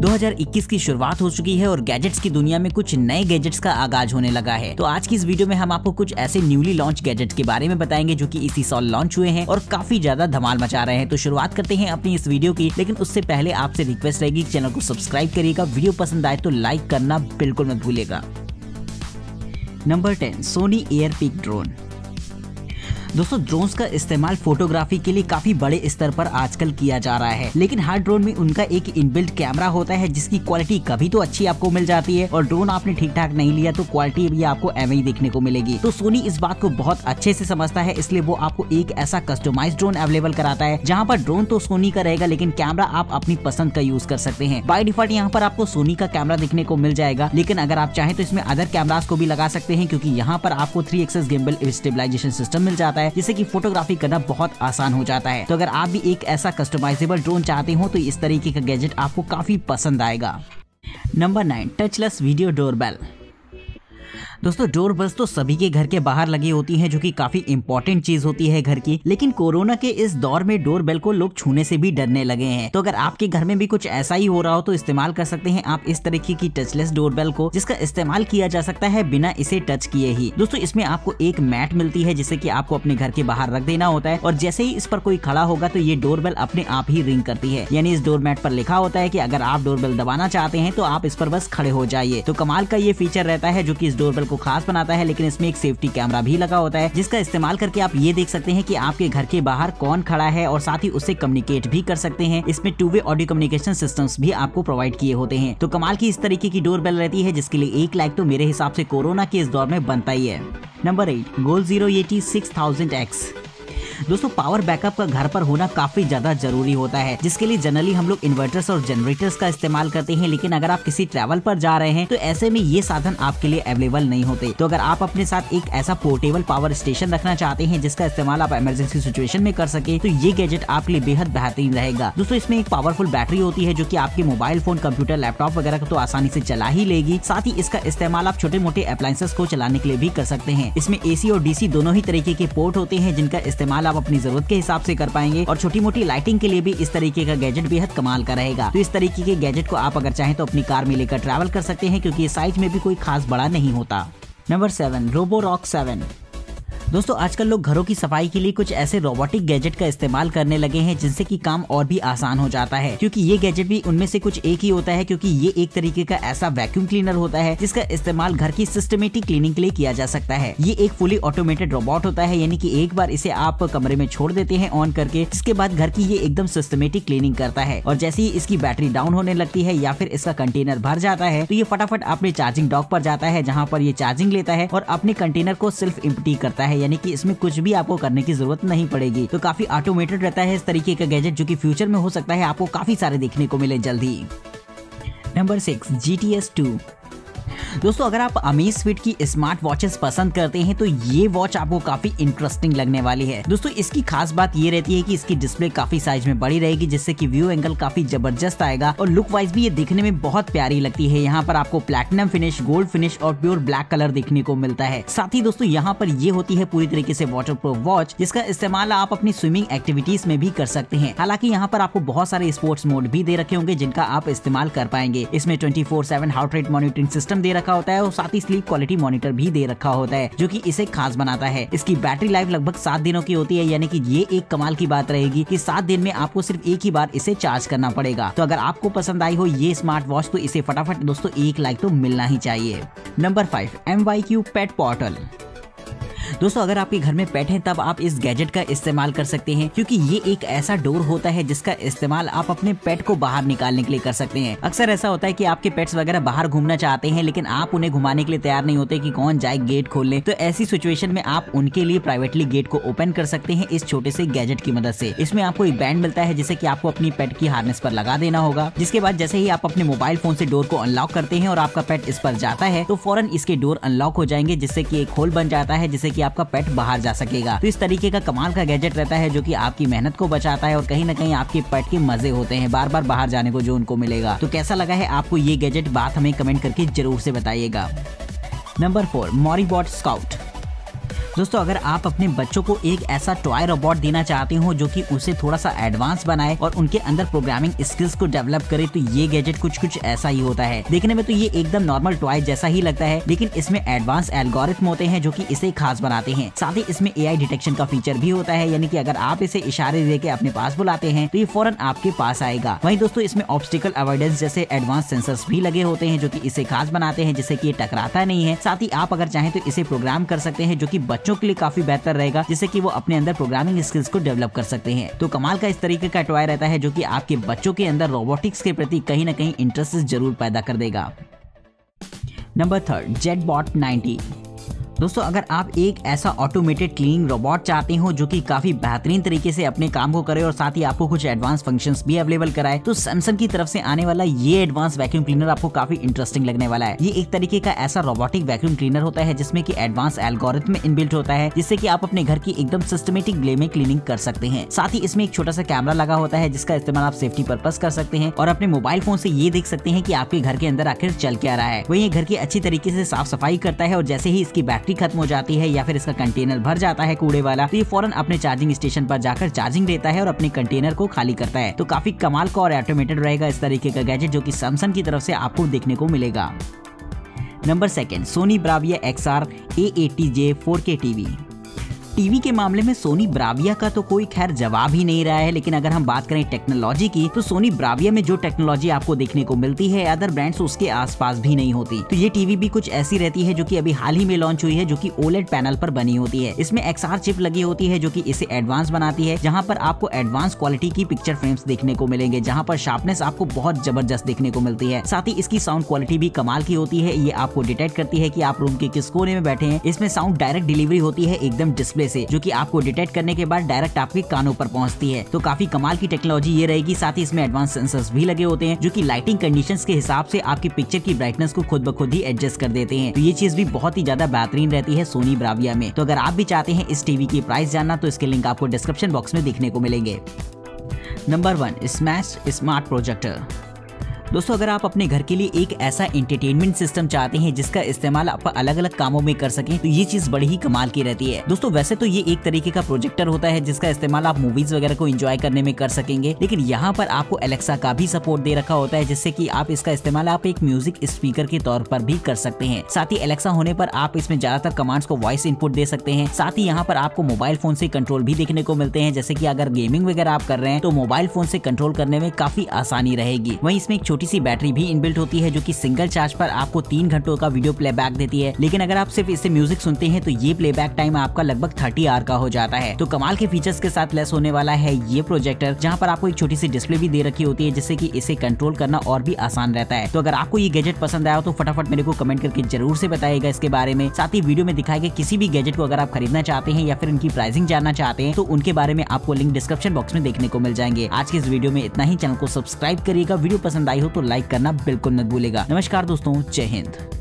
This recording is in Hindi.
2021 की शुरुआत हो चुकी है और गैजेट्स की दुनिया में कुछ नए गैजेट्स का आगाज़ होने लगा है। तो आज की इस वीडियो में हम आपको कुछ ऐसे न्यूली लॉन्च गैजेट्स के बारे में बताएँगे जो कि इसी साल लॉन्च हुए हैं और काफ़ी ज़्यादा धमाल मचा रहे हैं। तो शुरुआत करते हैं अपनी इस वीडियो की, लेकिन उससे पहले आपसे रिक्वेस्ट रहेगी चैनल को सब्सक्राइब करिएगा। वीडियो पसंद आए तो लाइक करना बिल्कुल मत भूलेगा number ten Sony air pick drone दोस्तों ड्रोन्स का इस्तेमाल फोटोग्राफी के लिए काफ़ी बड़े स्तर पर आजकल किया जा रहा है। लेकिन हर ड्रोन में उनका एक इनबिल्ट कैमरा होता है, जिसकी क्वालिटी कभी तो अच्छी आपको मिल जाती है और ड्रोन आपने ठीक ठाक नहीं लिया तो क्वालिटी भी आपको एवं ही देखने को मिलेगी। तो सोनी इस बात को बहुत अच्छे से समझता है, इसलिए वो आपको एक ऐसा कस्टमाइज ड्रोन अवेलेबल कराता है, जहाँ पर ड्रोन तो सोनी का रहेगा, लेकिन कैमरा आप अपनी पसंद का यूज़ कर सकते हैं। बाई डिफ़ॉल्ट यहाँ पर आपको सोनी का कैमरा देखने को मिल जाएगा, लेकिन अगर आप चाहें तो इसमें अदर कैमराज को भी लगा सकते हैं, क्योंकि यहाँ पर आपको three axis gimbal stabilisation system मिल जाता है। जिससे की फोटोग्राफी करना बहुत आसान हो जाता है। तो अगर आप भी एक ऐसा कस्टमाइजेबल ड्रोन चाहते हो तो इस तरीके का गैजेट आपको काफ़ी पसंद आएगा। Number nine touchless video doorbell दोस्तों डोर बेल्स तो सभी के घर के बाहर लगी होती हैं, जो कि काफ़ी इंपॉर्टेंट चीज़ होती है घर की। लेकिन कोरोना के इस दौर में डोर बेल को लोग छूने से भी डरने लगे हैं। तो अगर आपके घर में भी कुछ ऐसा ही हो रहा हो तो इस्तेमाल कर सकते हैं आप इस तरीके की टचलेस डोर बेल को, जिसका इस्तेमाल किया जा सकता है बिना इसे टच किए ही। दोस्तों, इसमें आपको एक मैट मिलती है, जिसे की आपको अपने घर के बाहर रख देना होता है, और जैसे ही इस पर कोई खड़ा होगा तो ये डोर बेल अपने आप ही रिंग करती है। यानी इस डोर मैट पर लिखा होता है की अगर आप डोर बेल दबाना चाहते हैं तो आप इस पर बस खड़े हो जाइए। तो कमाल का ये फीचर रहता है, जो की इस डोर बेल को खास बनाता है, लेकिन इसमें एक सेफ्टी कैमरा भी लगा होता है, जिसका इस्तेमाल करके आप ये देख सकते हैं कि आपके घर के बाहर कौन खड़ा है और साथ ही उससे कम्युनिकेट भी कर सकते हैं। इसमें two way audio communication system भी आपको प्रोवाइड किए होते हैं। तो कमाल की इस तरीके की डोर रहती है, जिसके लिए एक लाइक तो मेरे हिसाब से कोरोना के इस दौर में बनता ही है। Number eight goal zero Yeti six thousand X दोस्तों पावर बैकअप का घर पर होना काफ़ी ज़्यादा ज़रूरी होता है, जिसके लिए जनरली हम लोग इन्वर्टर्स और जनरेटर्स का इस्तेमाल करते हैं, लेकिन अगर आप किसी ट्रैवल पर जा रहे हैं तो ऐसे में ये साधन आपके लिए अवेलेबल नहीं होते। तो अगर आप अपने साथ एक ऐसा पोर्टेबल पावर स्टेशन रखना चाहते हैं, जिसका इस्तेमाल आप इमरजेंसी सिचुएशन में कर सके तो ये गैजेट आपके लिए बेहद बेहतरीन रहेगा। दोस्तों, इसमें एक पावरफुल बैटरी होती है, जो की आपके मोबाइल फ़ोन कंप्यूटर लैपटॉप वगैरह तो आसानी से चला ही लेगी। साथ ही इसका इस्तेमाल आप छोटे मोटे अप्लायंसेस को चलाने के लिए भी कर सकते हैं। इसमें एसी और डीसी दोनों ही तरीके के पोर्ट होते हैं, जिनका इस्तेमाल आप अपनी ज़रूरत के हिसाब से कर पाएँगे और छोटी मोटी लाइटिंग के लिए भी इस तरीके का गैजेट बेहद कमाल का रहेगा। तो इस तरीके के गैजेट को आप अगर चाहें तो अपनी कार में लेकर ट्रैवल कर सकते हैं क्योंकि साइज़ में भी कोई खास बड़ा नहीं होता। Number seven robo rock seven दोस्तों, आजकल लोग घरों की सफ़ाई के लिए कुछ ऐसे रोबोटिक गैजेट का इस्तेमाल करने लगे हैं, जिनसे कि काम और भी आसान हो जाता है। क्योंकि ये गैजेट भी उनमें से कुछ एक ही होता है, क्योंकि ये एक तरीके का ऐसा वैक्यूम क्लीनर होता है, जिसका इस्तेमाल घर की सिस्टमेटिक क्लीनिंग के लिए किया जा सकता है। ये एक फुली ऑटोमेटेड रोबोट होता है, यानी कि एक बार इसे आप कमरे में छोड़ देते हैं ऑन करके, जिसके बाद घर की ये एकदम सिस्टमेटिक क्लीनिंग करता है। और जैसे ही इसकी बैटरी डाउन होने लगती है, या फिर इसका कंटेनर भर जाता है तो ये फटाफट अपने चार्जिंग डॉक पर जाता है, जहाँ पर ये चार्जिंग लेता है और अपने कंटेनर को सेल्फ इम्पटी करता है। यानी कि इसमें कुछ भी आपको करने की ज़रूरत नहीं पड़ेगी। तो काफ़ी ऑटोमेटेड रहता है इस तरीके का गैजेट जो कि फ्यूचर में हो सकता है आपको काफ़ी सारे देखने को मिले जल्दी। Number six G T S two दोस्तों, अगर आप अमीज फिट की स्मार्ट वॉचेस पसंद करते हैं तो ये वॉच आपको काफ़ी इंटरेस्टिंग लगने वाली है। दोस्तों, इसकी खास बात ये रहती है कि इसकी डिस्प्ले काफ़ी साइज़ में बड़ी रहेगी, जिससे कि व्यू एंगल काफ़ी ज़बरदस्त आएगा और लुक वाइज भी ये दिखने में बहुत प्यारी लगती है। यहाँ पर आपको प्लेटिनम फिनिश गोल्ड फिनिश और प्योर ब्लैक कलर देखने को मिलता है। साथ ही दोस्तों, यहाँ पर ये होती है पूरी तरीके से वाटर प्रूफ वॉच जिसका इस्तेमाल आप अपनी स्विमिंग एक्टिविटीज़ में भी कर सकते हैं। हालाँकि यहाँ पर आपको बहुत सारे स्पोर्ट्स मोड भी दे रखे होंगे, जिनका आप इस्तेमाल कर पाएँगे। इसमें twenty four seven heart rate monitoring system दे रखा होता है और साथ ही स्लीप क्वालिटी मॉनिटर भी दे रखा होता है, जो कि इसे खास बनाता है। इसकी बैटरी लाइफ लगभग सात दिनों की होती है, यानी कि ये एक कमाल की बात रहेगी कि सात दिन में आपको सिर्फ़ एक ही बार इसे चार्ज करना पड़ेगा। तो अगर आपको पसंद आई हो ये स्मार्ट वॉच तो इसे फटाफट दोस्तों एक लाइक तो मिलना ही चाहिए। Number five M Y Q pet portal दोस्तों, अगर आपके घर में पेट है, तब आप इस गैजेट का इस्तेमाल कर सकते हैं, क्योंकि ये एक ऐसा डोर होता है जिसका इस्तेमाल आप अपने पेट को बाहर निकालने के लिए कर सकते हैं। अक्सर ऐसा होता है कि आपके पेट्स वगैरह बाहर घूमना चाहते हैं, लेकिन आप उन्हें घुमाने के लिए तैयार नहीं होते की कौन जाए गेट खोल ले। तो ऐसी सिचुएशन में आप उनके लिए प्राइवेटली गेट को ओपन कर सकते हैं इस छोटे से गैजेट की मदद से। इसमें आपको एक बैंड मिलता है, जिसे की आपको अपनी पेट की हार्नेस पर लगा देना होगा। जिसके बाद जैसे ही आप अपने मोबाइल फ़ोन से डोर को अनलॉक करते हैं और आपका पेट इस पर जाता है तो फ़ौरन इसके डोर अनलॉक हो जाएँगे, जिससे की एक होल बन जाता है जिससे की आपका पेट बाहर जा सकेगा। तो इस तरीके का कमाल का गैजेट रहता है जो की आपकी मेहनत को बचाता है और कहीं ना कहीं आपके पेट के मज़े होते हैं। बार बार बाहर जाने को जो उनको मिलेगा। तो कैसा लगा है आपको ये गैजेट बात हमें कमेंट करके ज़रूर से बताइएगा। नंबर फोर मॉरीबॉट स्काउट दोस्तों, अगर आप अपने बच्चों को एक ऐसा टॉय रोबोट देना चाहते हो जो कि उसे थोड़ा सा एडवांस बनाए और उनके अंदर प्रोग्रामिंग स्किल्स को डेवलप करे तो ये गैजेट कुछ कुछ ऐसा ही होता है। देखने में तो ये एकदम नॉर्मल टॉय जैसा ही लगता है, लेकिन इसमें एडवांस एल्गोरिथम होते हैं जो की इसे खास बनाते हैं। साथ ही इसमें एआई डिटेक्शन का फीचर भी होता है, यानी कि अगर आप इसे इशारे दे के अपने पास बुलाते हैं तो ये फ़ौरन आपके पास आएगा। वहीं दोस्तों, इसमें ऑब्स्टिकल अवॉइडेंस जैसे एडवांस सेंसर्स भी लगे होते हैं जो कि इसे खास बनाते हैं, जिससे कि ये टकराता नहीं है। साथ ही आप अगर चाहें तो इसे प्रोग्राम कर सकते हैं, जो कि बच्चों के लिए काफ़ी बेहतर रहेगा, जिससे की वो अपने अंदर प्रोग्रामिंग स्किल्स को डेवलप कर सकते हैं। तो कमाल का इस तरीके का टॉय रहता है जो की आपके बच्चों के अंदर रोबोटिक्स के प्रति कहीं ना कहीं इंटरेस्ट ज़रूर पैदा कर देगा। नंबर थर्ड जेट बॉट दोस्तों, अगर आप एक ऐसा ऑटोमेटेड क्लीनिंग रोबोट चाहते हो जो कि काफ़ी बेहतरीन तरीके से अपने काम को करे और साथ ही आपको कुछ एडवांस फ़ंक्शंस भी अवेलेबल कराए तो सैमसंग की तरफ़ से आने वाला ये एडवांस वैक्यूम क्लीनर आपको काफ़ी इंटरेस्टिंग लगने वाला है। ये एक तरीके का ऐसा रोबोटिक वैक्यूम क्लीनर होता है जिसमें की एडवांस एल्गोरिथम इनबिल्ट होता है, जिससे की आप अपने घर की एकदम सिस्टमेटिक वे में क्लीनिंग कर सकते हैं। साथ ही इसमें एक छोटा सा कैमरा लगा होता है, जिसका इस्तेमाल आप सेफ्टी पर्पज कर सकते हैं और अपने मोबाइल फ़ोन से ये देख सकते हैं कि आपके घर के अंदर आखिर चल क्या रहा है। वही घर की अच्छी तरीके से साफ़ सफ़ाई करता है और जैसे ही इसकी बैटरी खत्म हो जाती है या फिर इसका कंटेनर भर जाता है कूड़े वाला तो ये फ़ौरन अपने चार्जिंग स्टेशन पर जाकर चार्जिंग देता है और अपने कंटेनर को खाली करता है। तो काफ़ी कमाल का और ऑटोमेटेड रहेगा इस तरीके का गैजेट जो की सैमसंग की तरफ़ से आपको देखने को मिलेगा। Number second Sony Bravia X R A eighty J four K TV TV के मामले में सोनी ब्राविया का तो कोई खैर जवाब ही नहीं रहा है, लेकिन अगर हम बात करें टेक्नोलॉजी की तो सोनी ब्राविया में जो टेक्नोलॉजी आपको देखने को मिलती है, अदर ब्रांड्स उसके आसपास भी नहीं होती। तो ये टीवी भी कुछ ऐसी रहती है जो की अभी हाल ही में लॉन्च हुई है, जो की ओलेट पैनल पर बनी होती है। इसमें एक्सआर चिप लगी होती है, जो की इसे एडवांस बनाती है, जहाँ पर आपको एडवांस क्वालिटी की पिक्चर फ्रेम्स देखने को मिलेंगे, जहाँ पर शार्पनेस आपको बहुत ज़बरदस्त देखने को मिलती है। साथ ही इसकी साउंड क्वालिटी भी कमाल की होती है, ये आपको डिटेक्ट करती है की आप रूम के किस कोने में बैठे हैं। इसमें साउंड डायरेक्ट डिलीवरी होती है, एकदम डिस्प्ले से, जो की आपको डिटेक्ट करने के बाद डायरेक्ट आपके कानों पर पहुँचती है। तो काफ़ी कमाल की टेक्नोलॉजी ये रहेगी। साथ ही इसमें एडवांस सेंसर्स भी लगे होते हैं, जो की लाइटिंग कंडीशन के हिसाब से आपकी पिक्चर की ब्राइटनेस को खुद ब खुद ही एडजस्ट कर देते हैं। तो ये चीज़ भी बहुत ही ज़्यादा बेहतरीन रहती है सोनी ब्राविया में। तो अगर आप भी चाहते हैं इस टीवी की प्राइस जानना तो इसके लिंक आपको डिस्क्रिप्शन बॉक्स में देखने को मिलेंगे। Number one smash smart projector दोस्तों, अगर आप अपने घर के लिए एक ऐसा एंटरटेनमेंट सिस्टम चाहते हैं जिसका इस्तेमाल आप अलग अलग कामों में कर सकें तो ये चीज़ बड़ी ही कमाल की रहती है। दोस्तों, वैसे तो ये एक तरीके का प्रोजेक्टर होता है जिसका इस्तेमाल आप मूवीज़ वगैरह को एंजॉय करने में कर सकेंगे, लेकिन यहाँ पर आपको एलेक्सा का भी सपोर्ट दे रखा होता है, जिससे की आप इसका इस्तेमाल आप एक म्यूज़िक स्पीकर के तौर पर भी कर सकते हैं। साथ ही एलेक्सा होने पर आप इसमें ज़्यादातर कमांड्स को वॉइस इनपुट दे सकते हैं। साथ ही यहाँ पर आपको मोबाइल फ़ोन से कंट्रोल भी देखने को मिलते हैं, जैसे की अगर गेमिंग वगैरह आप कर रहे हैं तो मोबाइल फ़ोन से कंट्रोल करने में काफ़ी आसानी रहेगी। वही इसमें एक छोटी सी बैटरी भी इनबिल्ट होती है, जो कि सिंगल चार्ज पर आपको तीन घंटों का वीडियो प्लेबैक देती है। लेकिन अगर आप सिर्फ़ इससे म्यूज़िक सुनते हैं तो ये प्लेबैक टाइम आपका लगभग थर्टी आर का हो जाता है। तो कमाल के फीचर्स के साथ लेस होने वाला है ये प्रोजेक्टर जहाँ पर आपको एक छोटी सी डिस्प्ले भी दे रखी होती है, जिससे की इसे कंट्रोल करना और भी आसान रहता है। तो अगर आपको ये गैजेट पसंद आया तो फटाफट मेरे को कमेंट करके ज़रूर से बताएगा इसके बारे में। साथ ही वीडियो में दिखाए गए किसी भी गैजेट को अगर आप खरीदना चाहते हैं या फिर इनकी प्राइसिंग जानना चाहते हैं तो उनके बारे में आपको लिंक डिस्क्रिप्शन बॉक्स में देखने को मिल जाएँगे। आज के इस वीडियो में इतना ही। चैनल को सब्सक्राइब करिएगा। वीडियो पसंद आई हो तो लाइक करना बिल्कुल मत भूलेगा। नमस्कार दोस्तों जय हिंद।